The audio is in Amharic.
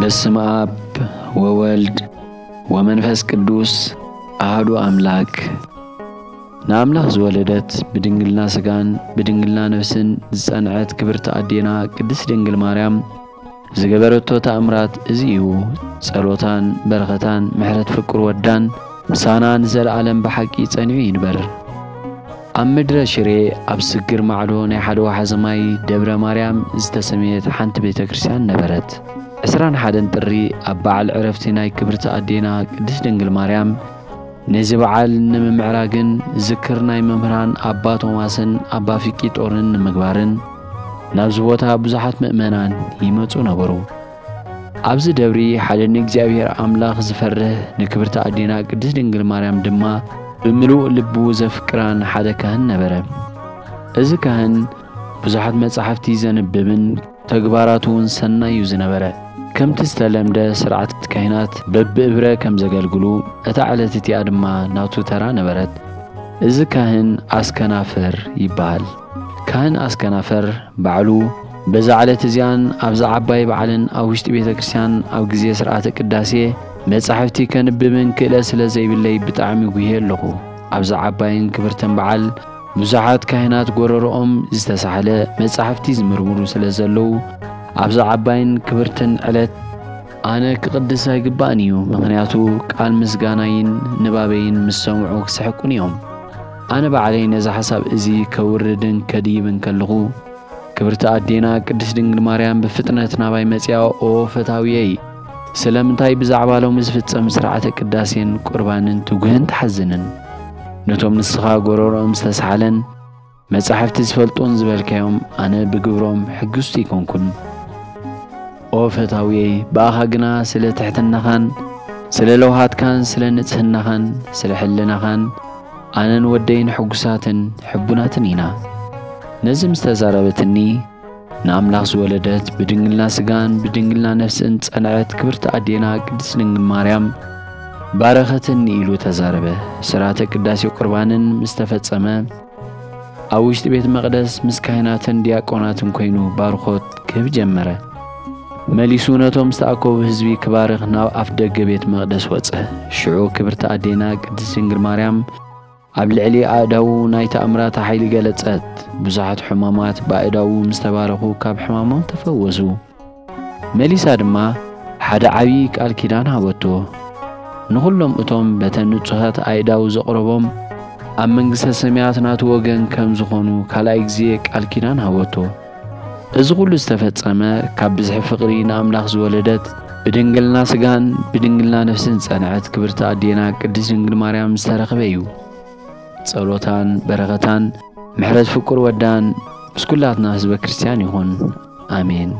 በስመ አብ ወወልድ ወመንፈስ ቅዱስ አህዱ አምላክ ንኣምላኽ ዝወለደት ብድንግልና ስጋን ብድንግልና ነፍስን ዝጸንዐት ክብርቲ ኣዴና ቅድስት ድንግል ማርያም ዝገበረቶ ተኣምራት እዚ እዩ። ጸሎታን በረኸታን ምሕረት ፍቁር ወዳን ምሳና ንዘለዓለም ብሓቂ ጸኒዑ ይንበር። ኣብ ምድረ ሽሬ ኣብ ስግር ማዕዶ ናይ ሓደ ወሓዚ ማይ ደብረ ማርያም ዝተሰመየት ሓንቲ ቤተ ክርስቲያን ነበረት። ዕስራን ሓደን ጥሪ ኣብ በዓል ዕረፍቲ ናይ ክብርቲ ኣዴና ቅድስት ድንግል ማርያም ነዚ በዓል ንምምዕራግን ዝክር ናይ መምህራን ኣባ ቶማስን ኣባ ፊቂጦርን ንምግባርን ናብዚ ቦታ ብዙሓት ምእመናን ይመፁ ነበሩ። ኣብዚ ደብሪ ሓደ ንእግዚኣብሔር ኣምላኽ ዝፈርህ ንክብርቲ ኣዴና ቅድስት ድንግል ማርያም ድማ ብምሉእ ልቡ ዘፍቅራን ሓደ ካህን ነበረ። እዚ ካህን ብዙሓት መጻሕፍቲ ዘንብብን ተግባራቱ እውን ሰናይ እዩ ዝነበረ። ከምቲ ዝተለምደ ስርዓት ካህናት በብእብረ ከም ዘገልግሉ እታ ዕለት እቲኣ ድማ ናቱ ተራ ነበረት። እዚ ካህን ኣስከናፈር ይበሃል። ካህን ኣስከናፈር ባዕሉ በዛ ዕለት እዚኣን ኣብዛ ዓባይ በዓልን ኣብ ውሽጢ ቤተ ክርስቲያን ኣብ ግዜ ስርዓተ ቅዳሴ መጻሕፍቲ ከንብብን ክእለት ስለ ዘይብለይ ብጣዕሚ ጉሄ ኣለኹ። ኣብዛ ዓባይን ክብርትን በዓል ብዙሓት ካህናት ጎረሮኦም ዝተሳሕለ መጻሕፍቲ ዝምርምሩ ስለ ዘለዉ ኣብዛ ዓባይን ክብርትን ዕለት ኣነ ክቕድስ ኣይግባእን እዩ። ምኽንያቱ ቃል ምስጋናይን ንባበይን ምስ ሰምዑ ክስሕቁን እዮም። ኣነ ባዕለይ ነዚ ሓሳብ እዚ ከውርድን ከድይብን ከለኹ ክብርቲ ኣዴና ቅድስት ድንግል ማርያም ብፍጥነት ናባይ መጺኣ ኦ ፈታውየይ ስለምንታይ ብዛዕባ ሎሚ ዝፍጸም ስርዓተ ቅዳሴን ቁርባንን ትጉህን ተሓዝንን ነቶም ንስኻ ጎረሮኦም ዝተሳሓለን መጻሕፍቲ ዝፈልጡን ዝበልካዮም ኣነ ብግብሮም ሕጉስቲ ይኮንኩን። ኦ ፈታውየይ በኣኻ ግና ስለ ትሕትናኻን ስለ ለውሃትካን ስለ ንጽህናኻን ስለ ሕልናኻን ኣነን ወደይን ሕጉሳትን ሕቡናትን ኢና። ነዚ ምስ ተዛረበትኒ ንኣምላኽ ዝወለደት ብድንግልና ስጋን ብድንግልና ነፍስን ጸንዐት ክብርቲ ኣዴና ቅድስት ድንግል ማርያም ባረኸትኒ ኢሉ ተዛረበ። ስርዓተ ቅዳሴ ቁርባንን ምስ ተፈጸመ ኣብ ውሽጢ ቤተ መቕደስ ምስ ካህናትን ዲያቆናትን ኮይኑ ባርኾት ክህብ ጀመረ። መሊሱ ነቶም ዝተኣከቡ ህዝቢ ክባርኽ ናብ ኣፍ ደገ ቤት መቕደስ ወፀ። ሽዑ ክብርቲ ኣዴና ቅድስት ድንግል ማርያም ኣብ ልዕሊ ኣእዳዉ ናይ ተኣምራታ ሓይሊ ገለጸት። ብዙሓት ሕማማት ብኣእዳዉ ምስ ተባረኹ ካብ ሕማሞም ተፈወሱ። መሊሳ ድማ ሓደ ዓብዪ ቃል ኪዳን ሃበቶ። ንኹሎም እቶም በተ ንጹሃት ኣእዳዉ ዘቕረቦም ኣብ መንግሥተ ሰማያት ናቱ ወገን ከም ዝኾኑ ካልኣይ ግዜ ቃል ኪዳን ሃበቶ። እዚ ኩሉ ዝተፈጸመ ካብ ብዝሒ ፍቕሪ ንኣምላኽ ዝወለደት ብድንግልና ስጋን ብድንግልና ነፍስን ጸንዐት ክብርቲ ኣዴና ቅድስት ድንግል ማርያም ዝተረኸበ እዩ። ጸሎታን በረኸታን ምሕረት ፍቁር ወዳን ምስ ህዝበ ክርስቲያን ይኹን ኣሜን።